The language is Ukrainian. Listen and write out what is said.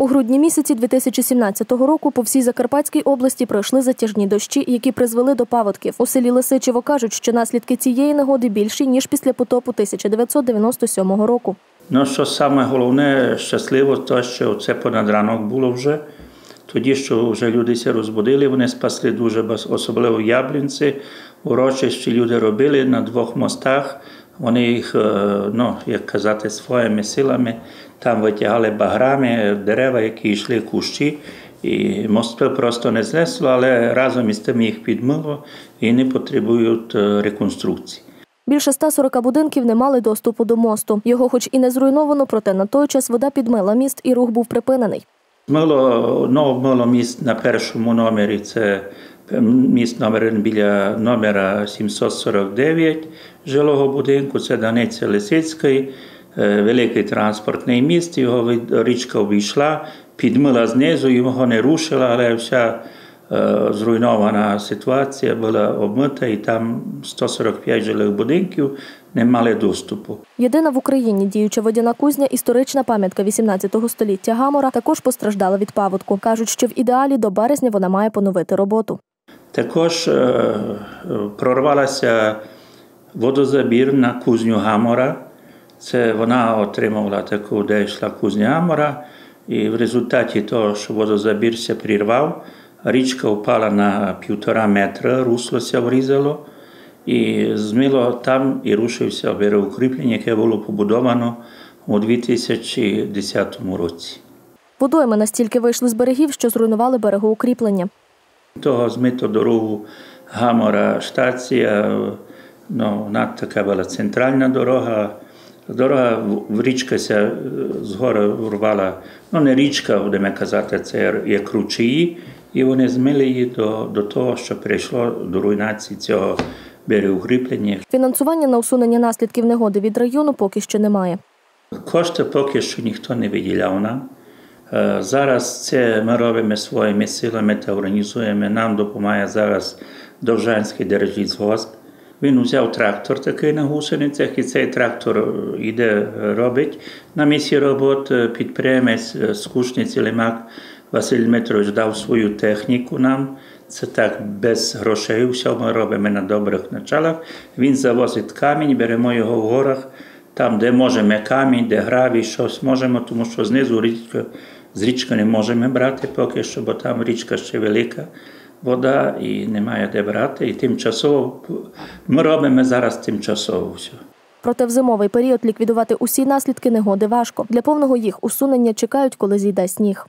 У грудні місяці 2017 року по всій Закарпатській області пройшли затяжні дощі, які призвели до паводків. У селі Лисичево кажуть, що наслідки цієї негоди більші ніж після потопу 1997 року. Ну, що саме головне, щасливо, то що це понад ранок було вже. Тоді, що вже люди ся розбудили, вони спасли дуже, особливо Яблінці. Урочищі люди робили на двох мостах. Вони їх, е, ну, як казати, своїми силами там витягали баграми дерева, які йшли кущі. І мости просто не знесло, але разом із тим їх підмило і не потребують е, реконструкції. Більше 140 будинків не мали доступу до мосту. Його, хоч і не зруйновано, проте на той час вода підмила міст і рух був припинений. Мило, ну, мило міст на першому номері це міст номер біля номера 749 жилого будинку, це Даниця Лисицький, е, великий транспортний міст. Його річка обійшла, підмила знизу, його не рушила, але вся е, зруйнована ситуація була обмита, і там 145 жилих будинків не мали доступу. Єдина в Україні діюча водяна кузня, історична пам'ятка 18 століття Гамора, також постраждала від паводку. Кажуть, що в ідеалі до березня вона має поновити роботу. Також е, прорвалася водозабір на кузню Гамора. Це вона отримувала таку, де йшла кузня Гамора, і в результаті того, що водозабірся прірвав, річка впала на півтора метра, руслося врізало, і змило там і рушився береукріплення, яке було побудовано у 2010 році. Водойми настільки вийшли з берегів, що зруйнували берегоукріплення. Того змито дорогу Гамора штація, ну, вона така була центральна дорога. Дорога в- річкася е, згори урвала, ну не річка, будемо казати, це як ручаї, і вони змили її до, до того, що прийшло до руйнації цього берегокріплення. Фінансування на усунення наслідків негоди від району поки що немає. Кошти поки що ніхто не виділяв нам. Е, Зараз це ми робимо своїми силами та організуємо. Нам допомагає зараз Довжанський держлісгосп. Він взяв трактор такий на гусеницях, і цей трактор е, йде е, робить. На місці роботи підприємець з Кушниці Лимак Василь Дмитрович дав свою техніку нам. Це так без грошей, все ми робимо на добрих началах. Він завозить камінь, беремо його в горах, там, де можемо камінь, де гравій, щось можемо, тому що знизу річка, з річки не можемо брати поки що, бо там річка ще велика вода і немає де брати. І тимчасово ми робимо зараз тимчасово все. Проте в зимовий період ліквідувати усі наслідки негоди важко. Для повного їх усунення чекають, коли зійде сніг.